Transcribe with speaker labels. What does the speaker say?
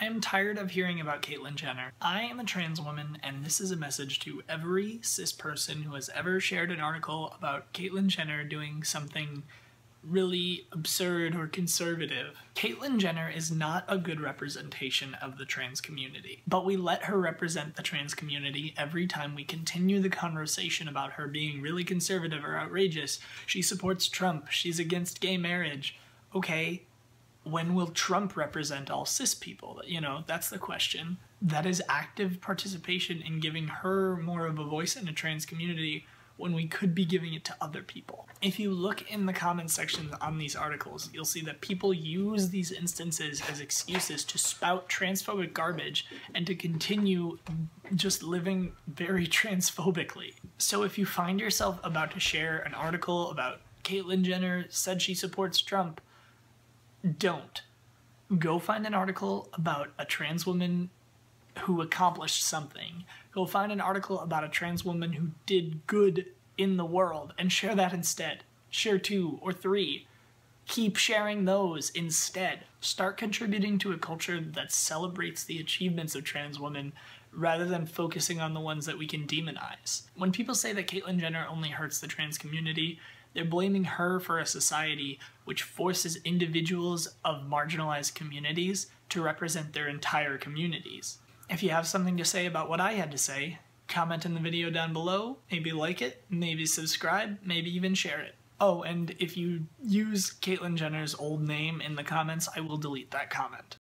Speaker 1: I am tired of hearing about Caitlyn Jenner. I am a trans woman, and this is a message to every cis person who has ever shared an article about Caitlyn Jenner doing something really absurd or conservative. Caitlyn Jenner is not a good representation of the trans community, but we let her represent the trans community every time we continue the conversation about her being really conservative or outrageous. She supports Trump, she's against gay marriage. Okay, when will Trump represent all cis people? You know, that's the question. That is active participation in giving her more of a voice in the trans community when we could be giving it to other people. If you look in the comment section on these articles, you'll see that people use these instances as excuses to spout transphobic garbage and to continue just living very transphobically. So if you find yourself about to share an article about Caitlyn Jenner said she supports Trump, don't. Go find an article about a trans woman who accomplished something. Go find an article about a trans woman who did good in the world and share that instead. Share two or three. Keep sharing those instead. Start contributing to a culture that celebrates the achievements of trans women rather than focusing on the ones that we can demonize. When people say that Caitlyn Jenner only hurts the trans community, they're blaming her for a society which forces individuals of marginalized communities to represent their entire communities. If you have something to say about what I had to say, comment in the video down below, maybe like it, maybe subscribe, maybe even share it. Oh, and if you use Caitlyn Jenner's old name in the comments, I will delete that comment.